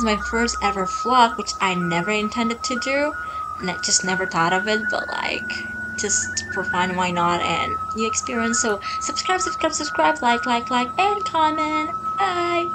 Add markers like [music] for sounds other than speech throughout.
is my first ever vlog, which I never intended to do. Ne just never thought of it, but like, just for fun, why not? And new experience. So subscribe, subscribe, subscribe, like, like, like, and comment. Bye.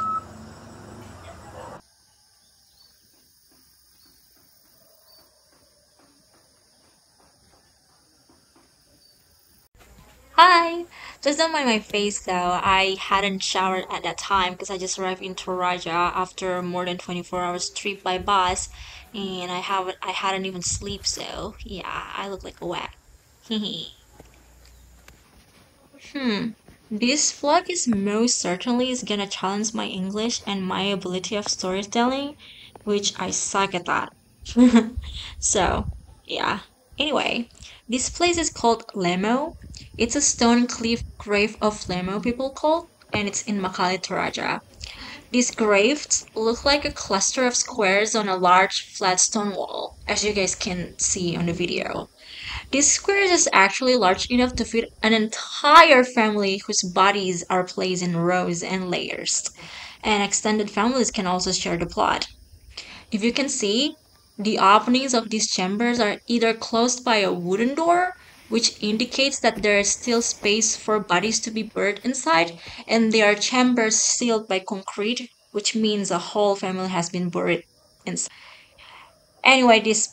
Please don't mind my face though. I hadn't showered at that time because I just arrived in Toraja after more than 24 hours trip by bus and I haven't I hadn't even sleep so yeah, I look like a whack. [laughs] hmm. This vlog is most certainly is gonna challenge my English and my ability of storytelling, which I suck at that. [laughs] so, yeah. Anyway, this place is called Lemo. It's a stone cliff grave of Lemo people called, and it's in Makale Toraja. These graves look like a cluster of squares on a large flat stone wall, as you guys can see on the video. This squares is actually large enough to fit an entire family whose bodies are placed in rows and layers, and extended families can also share the plot. If you can see, the openings of these chambers are either closed by a wooden door, which indicates that there is still space for bodies to be buried inside, and they are chambers sealed by concrete, which means a whole family has been buried inside. Anyway, this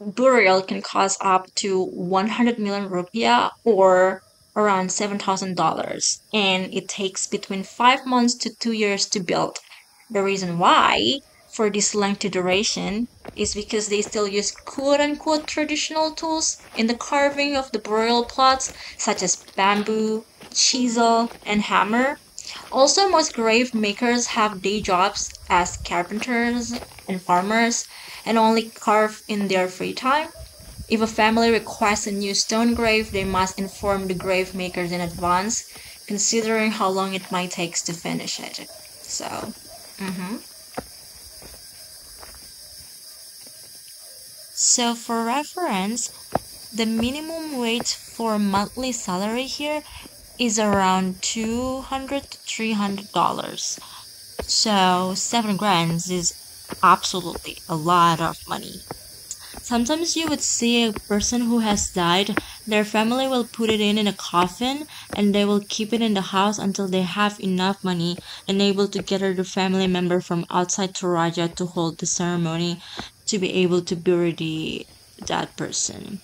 burial can cost up to 100 million rupiah or around $7,000 and it takes between 5 months to 2 years to build. The reason why for this lengthy duration is because they still use quote unquote traditional tools in the carving of the burial plots, such as bamboo, chisel, and hammer. Also, most grave makers have day jobs as carpenters and farmers and only carve in their free time. If a family requests a new stone grave, they must inform the grave makers in advance, considering how long it might take to finish it. So, mm-hmm. So for reference, the minimum wage for monthly salary here is around 200 to 300 dollars. So 7 grand is absolutely a lot of money. Sometimes you would see a person who has died, their family will put it in in a coffin and they will keep it in the house until they have enough money and able to gather the family member from outside Toraja to hold the ceremony to be able to bury the that person.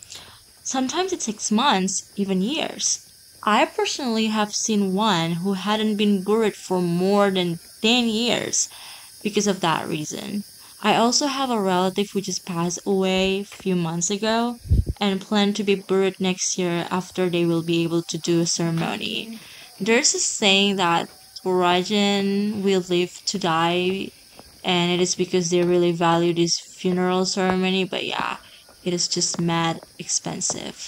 Sometimes it takes months, even years. I personally have seen one who hadn't been buried for more than 10 years because of that reason. I also have a relative who just passed away a few months ago and plan to be buried next year after they will be able to do a ceremony. There's a saying that Torajan will live to die and it is because they really value this funeral ceremony but yeah it is just mad expensive.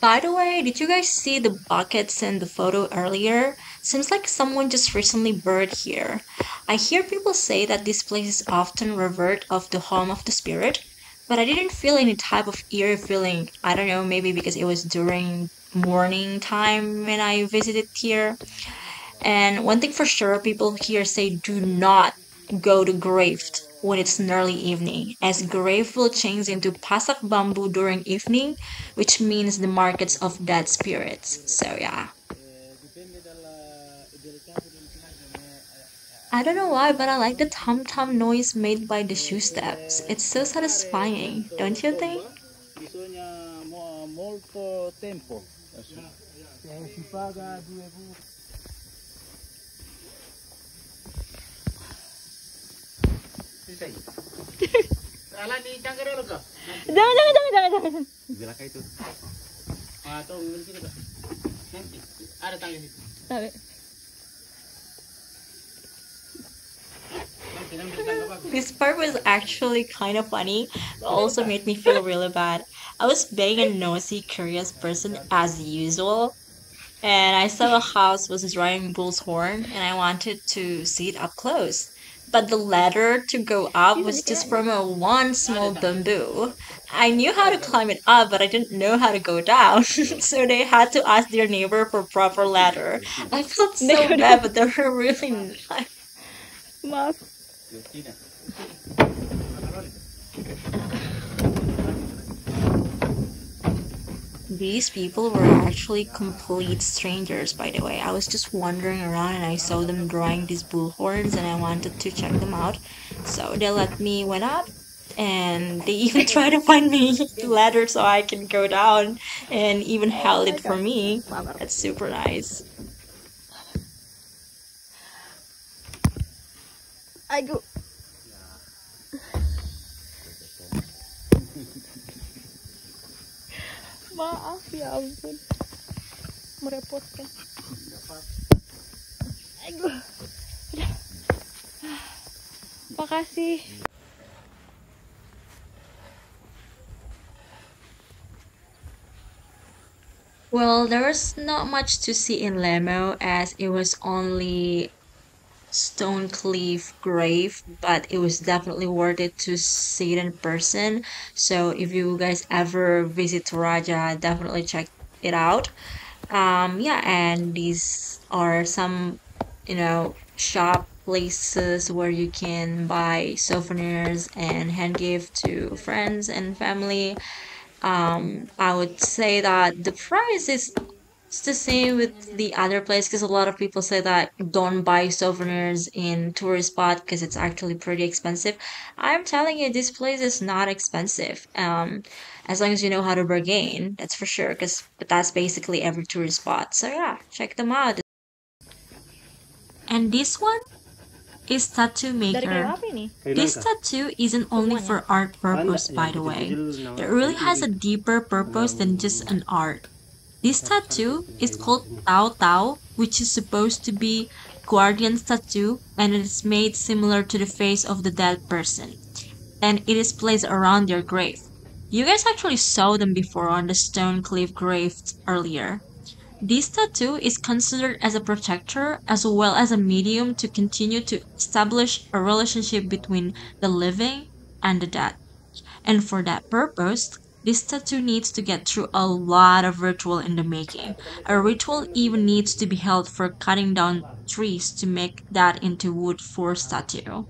By the way did you guys see the buckets in the photo earlier? Seems like someone just recently buried here. I hear people say that this place is often revered of the home of the spirit but i didn't feel any type of eerie feeling. I don't know maybe because it was during morning time when I visited here. And one thing for sure, people here say do not go to grave when it's nearly evening, as grave will change into pasak bambu during evening, which means the markets of dead spirits. So yeah. I don't know why, but I like the tom tom noise made by the shoe steps. It's so satisfying, don't you think? Si paga 2000 Salah ni cangkir dulu kok. Jangan jangan jangan jangan jangan. Bila itu. Ah, tuh ngomong sini kok. Nanti ada tangga situ. Tahu. This part was actually kind of funny, but also made me feel really bad. I was being a nosy, curious person as usual. and I saw a house was drawing bull's horn, and I wanted to see it up close. But the ladder to go up was just from a one small bamboo. I knew how to climb it up, but I didn't know how to go down. [laughs] so they had to ask their neighbor for proper ladder. I felt so bad, but they were really nice. Maaf. These people were actually complete strangers, by the way. I was just wandering around and I saw them drawing these bullhorns and I wanted to check them out. So they let me went up and they even [laughs] tried to find me the [laughs] ladder so I can go down and even held it for me. That's super nice. Aduh. Maaf ya ampun. Merepotkan. Aduh. Udah. Makasih. Well, there was not much to see in Lemo as it was only Stone Cliff grave, but it was definitely worth it to see it in person. So if you guys ever visit Toraja, definitely check it out. Um, yeah, and these are some, you know, shop places where you can buy souvenirs and hand give to friends and family. Um, I would say that the price is it's the same with the other place because a lot of people say that don't buy souvenirs in tourist spot because it's actually pretty expensive. I'm telling you, this place is not expensive. Um, as long as you know how to bargain, that's for sure. Because but that's basically every tourist spot. So yeah, check them out. And this one is tattoo maker. This tattoo isn't only for art purpose, by the way. It really has a deeper purpose than just an art. This tattoo is called Tau Tau, which is supposed to be guardian tattoo, and it is made similar to the face of the dead person. And it is placed around their grave. You guys actually saw them before on the Stone Cliff graves earlier. This tattoo is considered as a protector as well as a medium to continue to establish a relationship between the living and the dead. And for that purpose, this tattoo needs to get through a lot of ritual in the making. A ritual even needs to be held for cutting down trees to make that into wood for statue.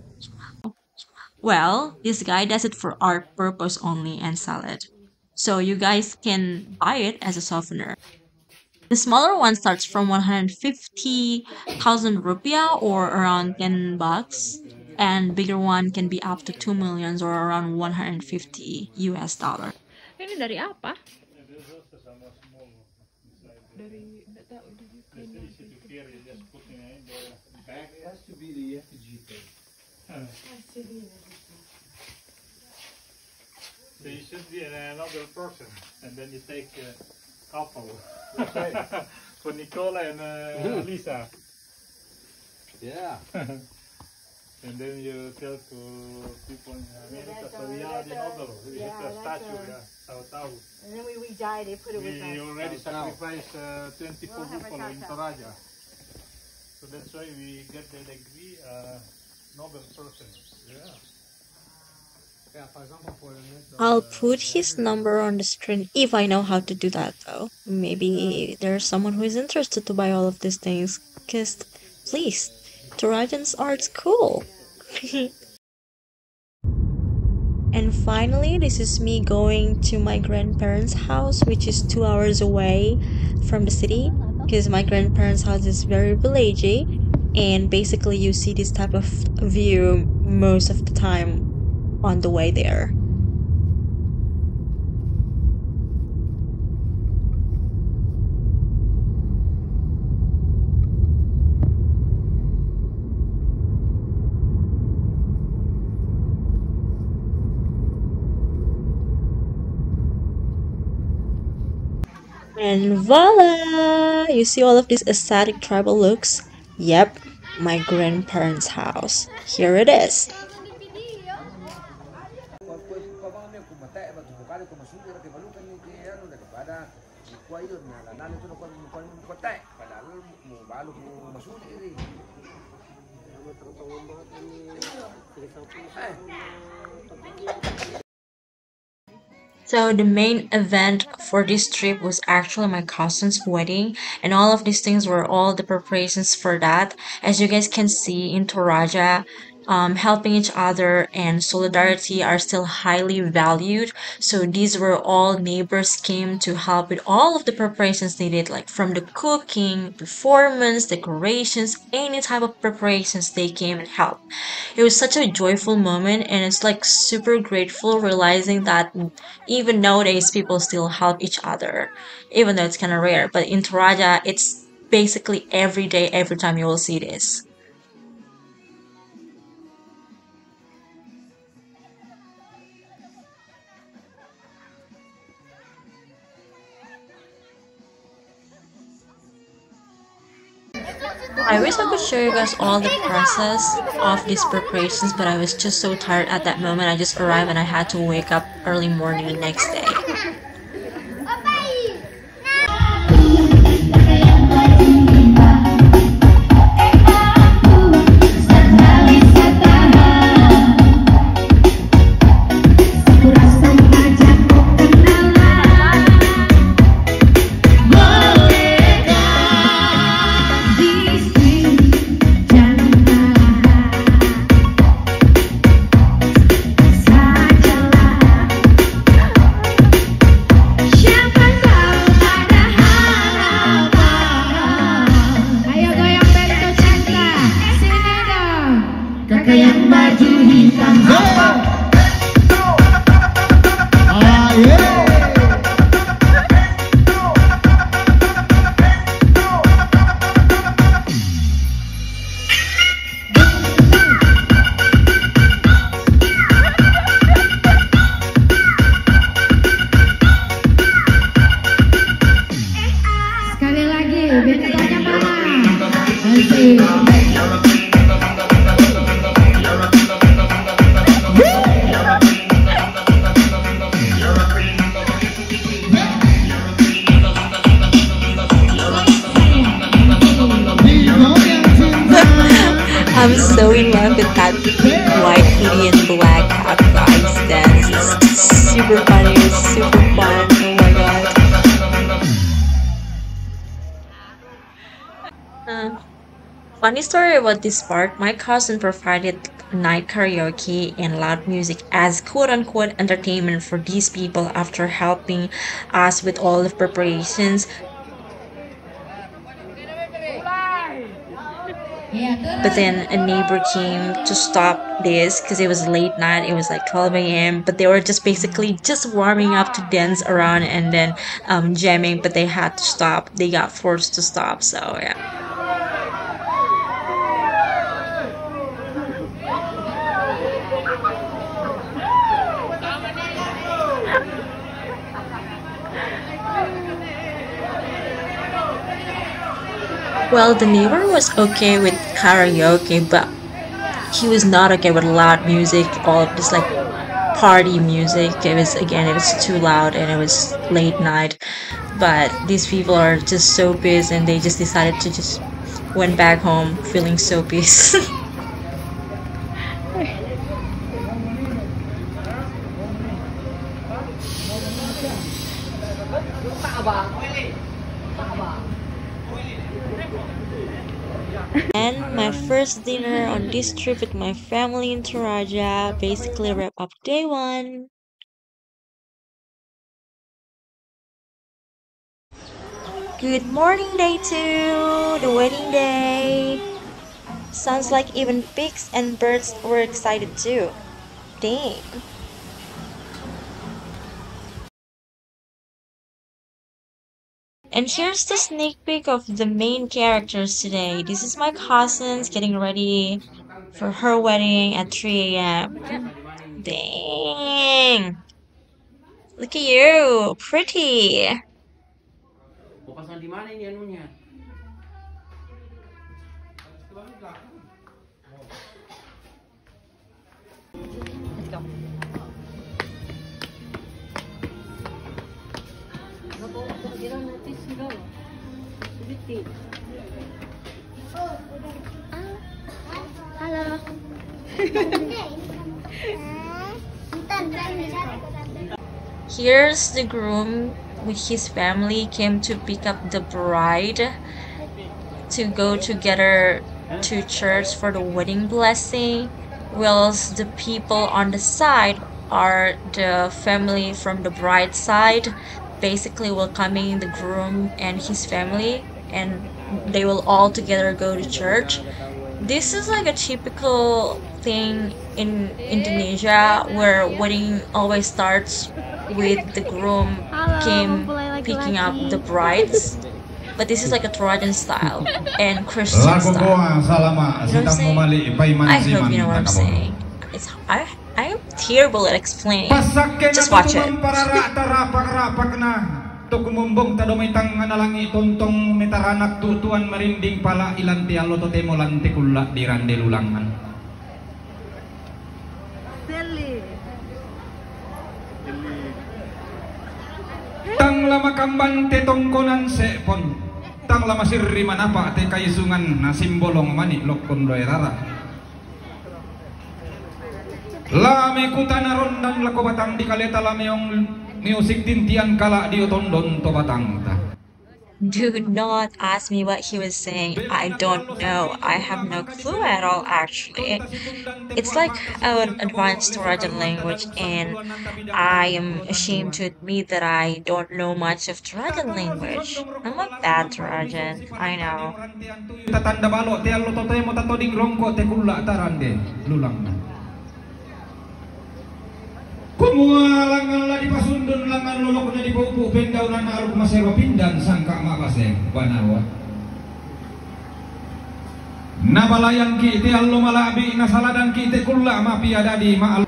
Well, this guy does it for art purpose only and sell it. So you guys can buy it as a softener. The smaller one starts from 150,000 rupiah or around 10 bucks and bigger one can be up to 2 millions or around 150 US dollar. Ini dari apa? Dari enggak tahu dari. So you should be another person, and then you take a couple. [laughs] For Nicola and uh, Lisa, Yeah. [laughs] and then you tell to people in America, so we are the model. We Yeah, have a statue, a- yeah, Sao Tao. And then when we die, they put it with We already Sao Tao. sacrificed uh, 24 We'll have people in Toraja. So that's why we get the degree uh, Nobel person. Yeah. Yeah, for example, for the next, I'll put his number on the screen if I know how to do that though. Maybe there's someone who is interested to buy all of these things. Cause please, Torajan's art's cool. [laughs] and finally, this is me going to my grandparents' house, which is two hours away from the city. Because my grandparents' house is very villagey, and basically you see this type of view most of the time on the way there. And voila! You see all of these aesthetic tribal looks? Yep, my grandparents' house. Here it is. So the main event for this trip was actually my cousin's wedding, and all of these things were all the preparations for that. As you guys can see in Toraja, um, helping each other and solidarity are still highly valued. So these were all neighbors came to help with all of the preparations needed, like from the cooking, performance, decorations, any type of preparations they came and helped. It was such a joyful moment, and it's like super grateful realizing that even nowadays people still help each other, even though it's kind of rare. But in Toraja, it's basically every day, every time you will see this. I wish I could show you guys all the process of these preparations, but I was just so tired at that moment. I just arrived and I had to wake up early morning the next day. About this part my cousin provided night karaoke and loud music as quote unquote entertainment for these people after helping us with all the preparations But then a neighbor came to stop this because it was late night. It was like 12 a.m. But they were just basically just warming up to dance around and then um, jamming. But they had to stop. They got forced to stop. So yeah. Well, the neighbor was okay with karaoke, but he was not okay with loud music, all of this like party music. It was again, it was too loud and it was late night. But these people are just so pissed and they just decided to just went back home feeling so [laughs] pissed. And my first dinner on this trip with my family in Toraja basically wrap up day one. Good morning, day two, the wedding day. Sounds like even pigs and birds were excited too. Dang. And here's the sneak peek of the main characters today. This is my cousins getting ready for her wedding at 3 a.m. Dang. Look at you. Pretty. Di mana ini anunya? Halo. Here's the groom with his family came to pick up the bride to go together to church for the wedding blessing, whilst the people on the side are the family from the bride side, basically welcoming the groom and his family, and they will all together go to church. This is like a typical thing in Indonesia where wedding always starts with the groom came picking up the brides. But this is like a Torajan style and Christian style. You know what I'm saying? mumali ipay man I hope you know what I'm saying. It's I I am terrible at explaining. Just watch it. tuku mumbung tadomay tanganalangi tontong metaranak tutuan merinding pala ilanti aloto temo lanti di rande lulangan. Tang lama kamban te tongkonan sepon tang lama sirri manapa te kaisungan na simbolong mani lokon doy rara. Lame kutana rondang lakobatang di kaleta lameong music kala to batang ta. Do not ask me what he was saying. I don't know. I have no clue at all, actually. It's like an advanced Torajan language, and I am ashamed to admit that I don't know much of Torajan language. I'm a bad Torajan. I know. Kumualangan di pasundun langan lolok na di buku pendaunan aruk masero pindan sangka mabase banawa. lomalah, kiti Allah malabi nasaladan kiti kulla ada di maal.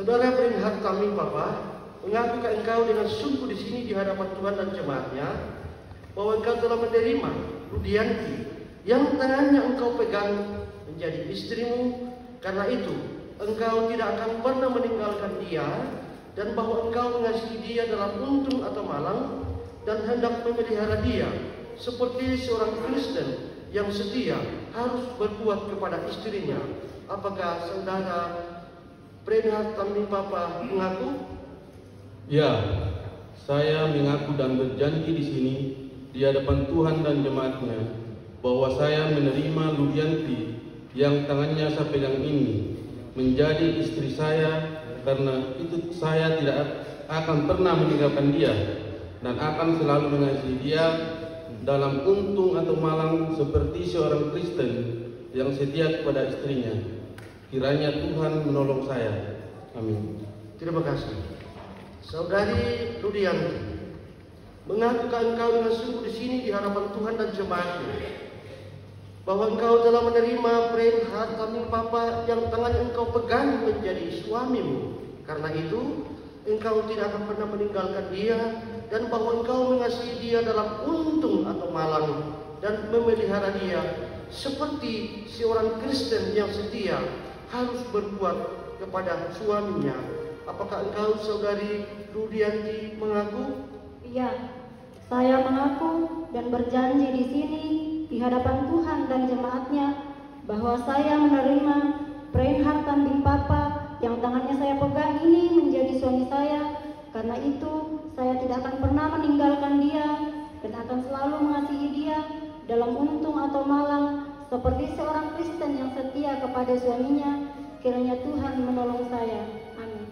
Saudara Bernhard kami Papa mengaku ke engkau dengan sungguh di sini di hadapan Tuhan dan jemaatnya bahwa engkau telah menerima Rudianti yang tangannya engkau pegang menjadi istrimu karena itu engkau tidak akan pernah meninggalkan dia dan bahwa engkau mengasihi dia dalam untung atau malang dan hendak memelihara dia seperti seorang Kristen yang setia harus berbuat kepada istrinya. Apakah saudara Bernhard kami Papa mengaku? Ya, saya mengaku dan berjanji di sini di hadapan Tuhan dan jemaatnya bahwa saya menerima Ludianti yang tangannya saya pegang ini menjadi istri saya karena itu saya tidak akan pernah meninggalkan dia dan akan selalu mengasihi dia dalam untung atau malang seperti seorang Kristen yang setia kepada istrinya. Kiranya Tuhan menolong saya. Amin. Terima kasih. Saudari Rudianti, mengakukah engkau dengan sungguh di sini di hadapan Tuhan dan jemaatnya bahwa engkau telah menerima Bernhard kami Papa yang tangan engkau pegang menjadi suamimu. Karena itu, engkau tidak akan pernah meninggalkan dia dan bahwa engkau mengasihi dia dalam untung atau malang dan memelihara dia seperti seorang Kristen yang setia harus berbuat kepada suaminya. Apakah engkau saudari Rudianti mengaku? Iya, saya mengaku dan berjanji di sini di hadapan Tuhan dan jemaatnya bahwa saya menerima Reinhard Tanding Papa yang tangannya saya pegang ini menjadi suami saya. Karena itu, saya tidak akan pernah meninggalkan dia dan akan selalu mengasihi dia dalam untung atau malang seperti seorang Kristen setia kepada suaminya. Kiranya Tuhan menolong saya. Amin.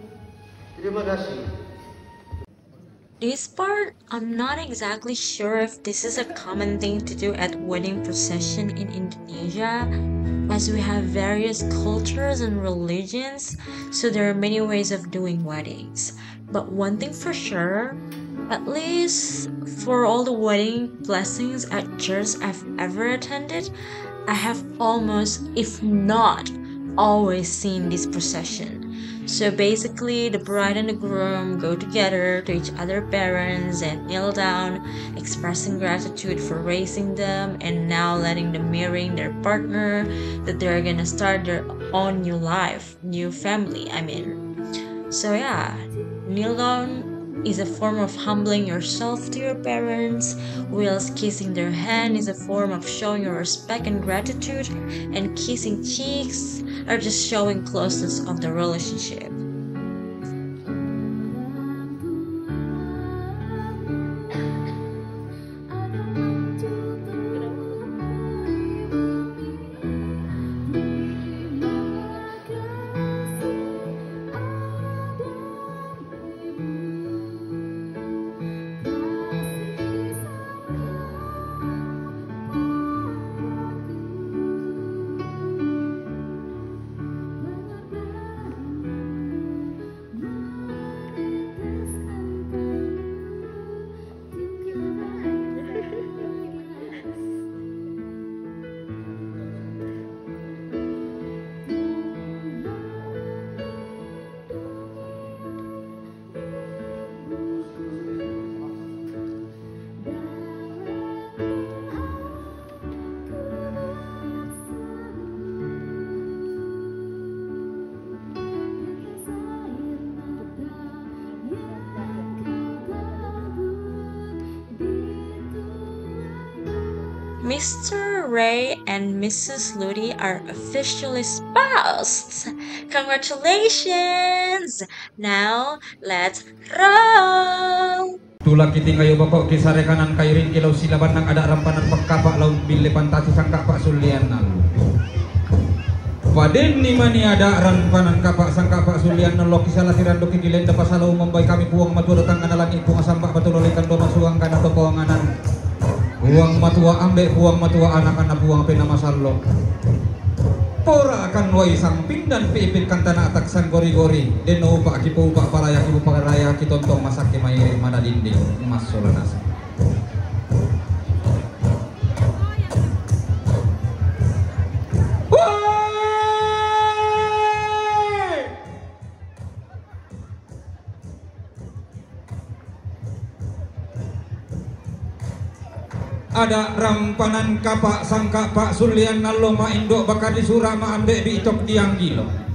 Terima kasih. This part, I'm not exactly sure if this is a common thing to do at wedding procession in Indonesia, as we have various cultures and religions, so there are many ways of doing weddings. But one thing for sure, At least for all the wedding blessings at church I've ever attended, I have almost, if not always seen this procession. So basically, the bride and the groom go together to each other parents and kneel down, expressing gratitude for raising them and now letting them marrying their partner, that they're gonna start their own new life, new family, I mean. So yeah, kneel down is a form of humbling yourself to your parents, whilst kissing their hand is a form of showing your respect and gratitude, and kissing cheeks are just showing closeness of the relationship. Mr. Ray and Mrs. Ludi are officially espoused. Congratulations! Now, let's roll! Tulak kiti bapak kisare kanan kayo rin kilaw silaban ng ada rampanan pagkapa laun bili pantasi sang kapa sulian. Paden ni mani ada rampanan kapa sang kapa sulian nalu kisala siran doki dilen dapat salau membay kami puang matu datang kana lagi puang sambak batulolekan Buang matua ambek buang matua anak-anak buang pena masallo. Pora akan wai samping dan pipit kan tanah taksan gori-gori. Deno upak kipu upak paraya kipu paraya kitontong masak kemairi mana dinding. Mas solanasa. Ada rampanan kapak sangka pak sulian nalo ma indok bakar di surah ma ambek bi itok tiang kilo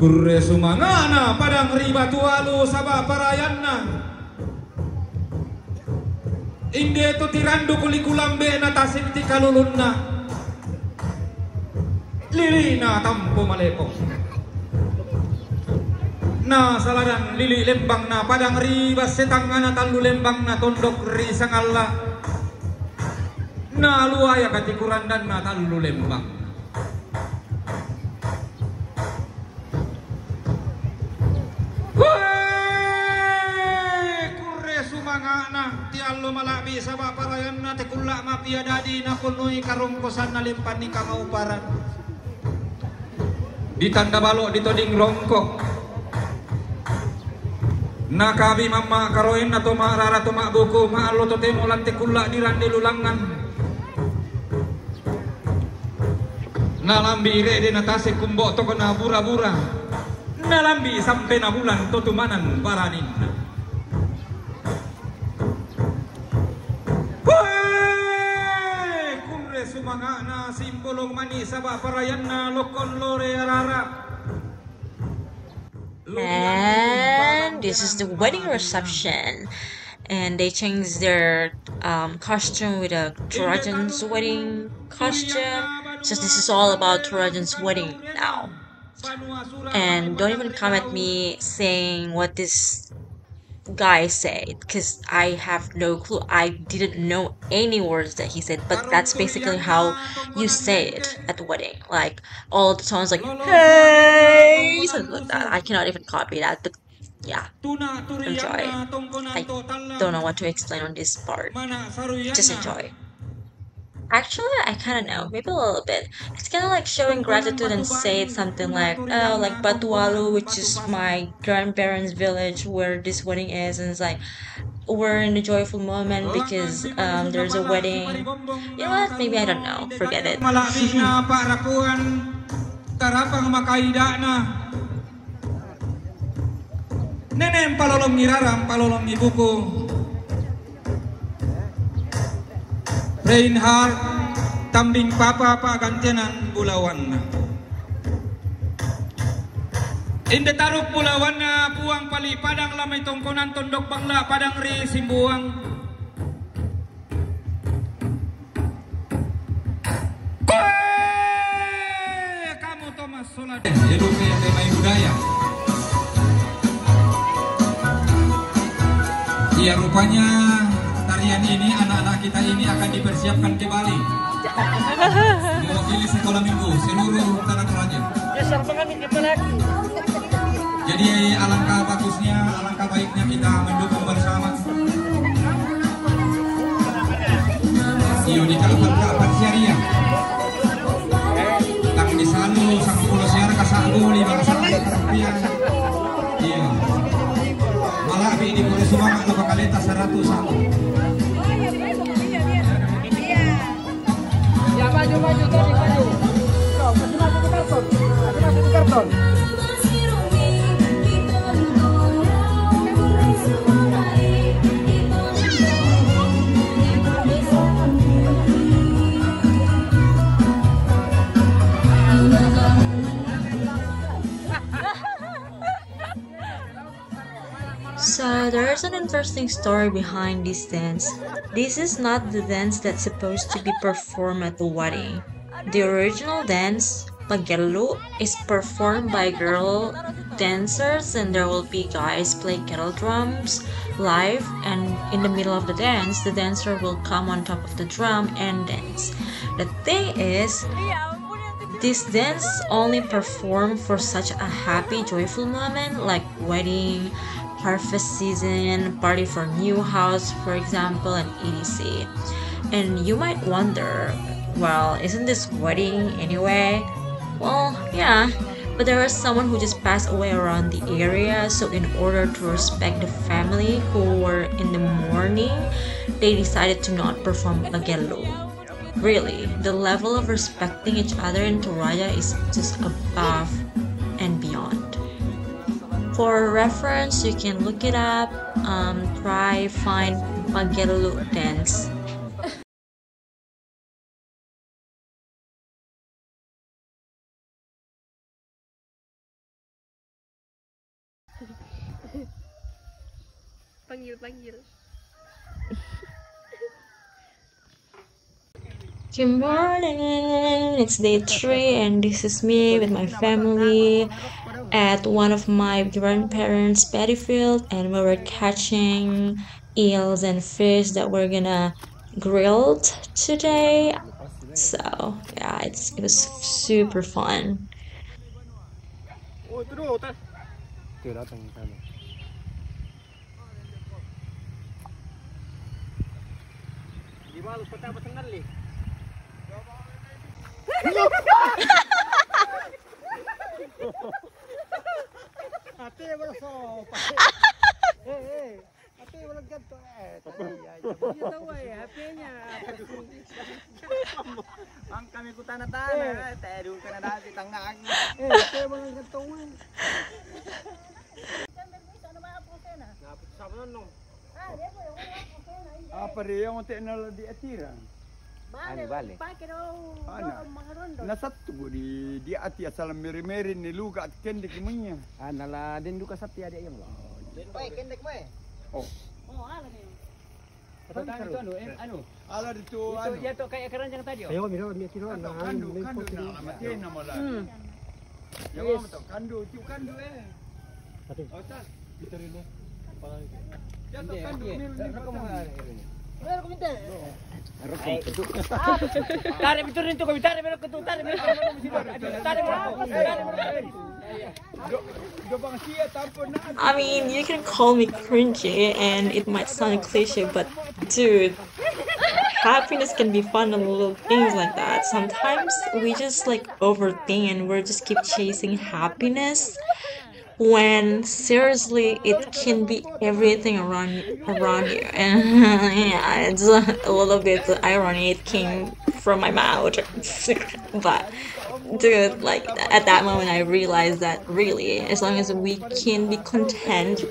Kurre sumangana padang riba tualu sabah parayanna. Inde tu tirandu kulikulambe na tasik ti kalulunna Lilina tampo malepo. Na saladan lili lembang na padang riba setangana talu lembang na tondok risang Allah Na luaya katikuran dan na talu lembang malabi sabak parayan na tikula mapiadadi na kunoy karungkosan na limpan ni kamauparan. Di tanda balok di toding rongkok. Na kami mama karoin na marara atau tuma buku maalo to temo lan tikula di randi lulangan. Nalambi lambi re de kumbok toko kena bura-bura. Sampai na bulan to tumanan paranin. Mani parayan na lokon lore And this is the wedding reception. And they changed their um, costume with a Torajan's wedding costume. So this is all about Torajan's wedding now. And don't even come at me saying what this guy said because I have no clue. I didn't know any words that he said, but that's basically how you say it at the wedding. Like all the songs, like hey, something like that. I cannot even copy that, but yeah, enjoy. I don't know what to explain on this part. Just enjoy. Actually, I kind of know, maybe a little bit. It's kind of like showing gratitude and say something like, oh, like Batualu, which is my grandparents' village where this wedding is, and it's like, we're in a joyful moment because um, there's a wedding. You know what? Maybe I don't know. Forget it. Nenem palolong ngiraram palolong ibuku. Reinhard tambing papa pagantianan bulawan. Inde taruk bulawan puang pali padang lamay tongkonan tondok bangla padang ri simbuang. Kue, kamu Thomas yang budaya. Iya rupanya tarian ini anak-anak kita ini akan dipersiapkan ke Bali. Mewakili sekolah minggu seluruh tanah Toraja. Jadi alangkah bagusnya, alangkah baiknya kita mendukung bersama. Iyo di kapan kapan syariah. Kang di sanu sang pulau siar kasagu lima kasagu rupiah. Iya. Malah di pulau Sumatera lepas kaleta seratus maju Tony maju. Kau masih maju ke karton. Masih maju ke karton. Uh, so there's an interesting story behind this dance. This is not the dance that's supposed to be performed at the wedding. The original dance, Pagellu, is performed by girl dancers and there will be guys play kettle drums live and in the middle of the dance the dancer will come on top of the drum and dance. The thing is this dance only performed for such a happy, joyful moment like wedding, harvest season, party for new house, for example, and etc. And you might wonder, well, isn't this wedding anyway? Well, yeah, but there was someone who just passed away around the area, so in order to respect the family who were in the mourning, they decided to not perform Pagellu. Really, the level of respecting each other in Toraja is just above and beyond. For reference, you can look it up, um, try find Pagellu dance. Panggil panggil. Good morning! It's day three, and this is me with my family at one of my grandparents' paddy field, and we were catching eels and fish that we're gonna grill today. So yeah, it's it was super fun. [laughs] [laughs] Ate, wala sopa. [laughs] Eh, eh. Ate, wala ganto. Eh, talaga. Yung daw eh. Ate niya. [laughs] Ang kami ko tanah. Teru ka na dati. Tangang. Eh, ate, wala ganto. Eh. Ano ba apusin na? Napusin sa mga. Ah, pari. Yung ate na lang di atiran. Ah, pari. Ani bale. Ana. Nasattu bu di ati asal meri-meri ni luka at kende munya. Ana la den duka satti ada yang. Oi kende mai. Oh. Oh ala ni. Kandu, itu kandu, kandu, kandu, itu kandu, kandu, ya kandu, kayak keranjang tadi. kandu, kandu, kandu, kandu, kandu, Kandu kandu kandu, kandu, kandu, kandu, Ya kandu, kandu, kandu kandu, kandu kandu, kandu, kandu, kandu, kandu, kandu miru ni. Rekam hari ini. I mean, you can call me cringy and it might sound cliche, but dude, happiness can be fun on little things like that. Sometimes we just like overthink and we're just keep chasing happiness when seriously it can be everything around around you. [laughs] And yeah, it's a little bit irony it came from my mouth, [laughs] but dude, like at that moment I realized that really, as long as we can be content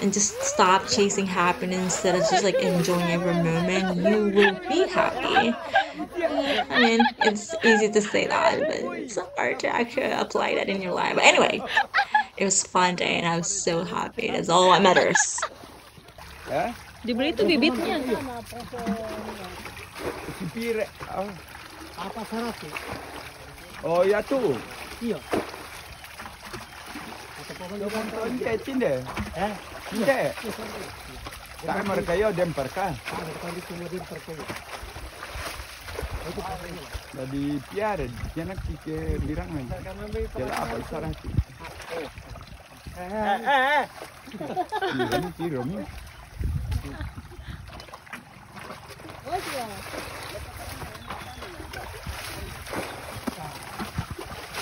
and just stop chasing happiness instead of just like enjoying every moment, you will be happy. I mean, it's easy to say that, but it's hard to actually apply that in your life. But anyway, It was fun day and I was so happy. That's all that matters. Hah? [laughs] Eh? Dibeli itu bibitnya. Pire. Ah. Apa syarat Oh ya tuh. Iya. Jokan tahun ke cinde. Eh? Cinde. Tapi mereka yo demper kan? Jadi piare, jangan kike birang aja. Jalan apa syarat? Eh, eh, eh.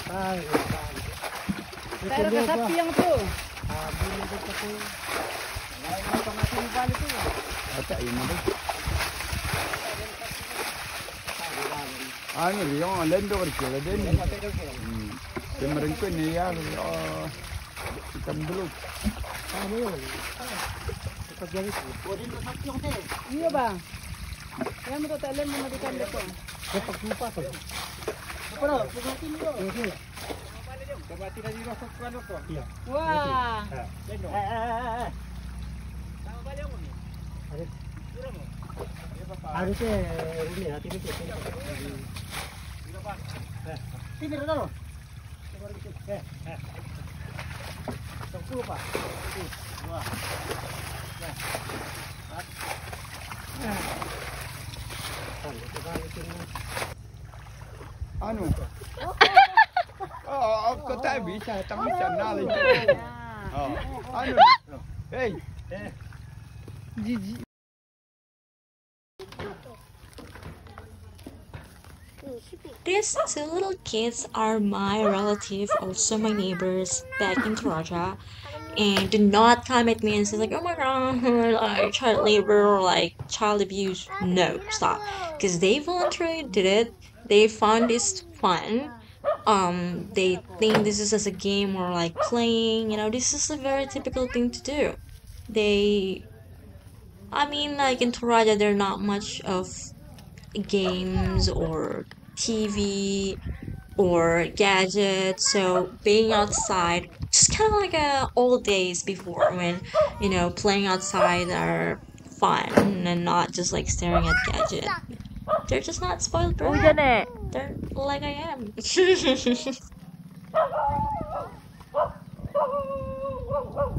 ayo, ayo, ayo, ayo, ayo, ayo, ayo, ayo, yang ayo, ayo, ayo, ayo, ayo, ayo, ayo, ayo, ayo, ayo, ayo, ayo, ayo, ayo, ayo, Ah, ayo, ayo, ayo, ayo, ayo, ayo, Kemarin ayo, ayo, ayo Kandulog. Ah, ano yun? Pagkagamit ko. Pwede. Iya bang. Saya mau ito, alam mo madikan na ito. tuh. lupa ito. Pero, pagatin mo. Hindi. Kabati na dito sa kwano. Wah. Eh, eh, eh. eh, ba lang mo ni? hati-hati dito. Dura pa. Tinira na lo. Eh, eh. super. Wah. Anu. Oh, aku tak bisa, tak bisa nali. anh anu. Hey. Jiji. These two little kids are my relatives, also my neighbors back in Toraja. And do not come at me and say like, oh my god, [laughs] like child labor or like child abuse. No, stop. Because they voluntarily did it. They found this fun. Um, they think this is as a game or like playing. You know, this is a very typical thing to do. They, I mean, like in Toraja, they're not much of games or TV or gadgets. So being outside, just kind of like uh, old days before when you know playing outside are fun and not just like staring at gadget. They're just not spoiled brat. They're like I am. [laughs] [laughs]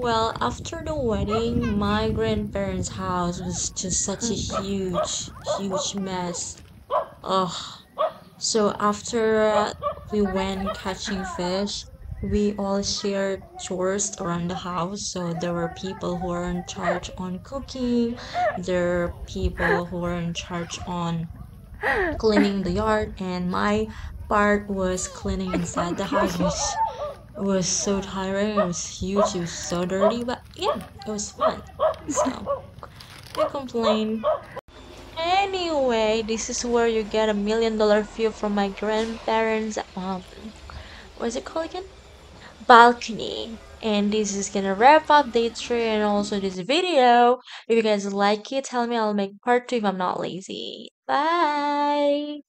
Well, after the wedding, my grandparents' house was just such a huge, huge mess. Ugh. So after uh, we went catching fish, we all shared chores around the house. So there were people who were in charge on cooking, there were people who were in charge on cleaning the yard, and my part was cleaning inside the house, which was so tiring. It was huge. It was so dirty, but yeah, it was fun. So, can't complain. Anyway, this is where you get a million dollar view from my grandparents' um, what's it called again? Balcony. And this is gonna wrap up day three and also this video. If you guys like it, tell me I'll make part two if I'm not lazy. Bye.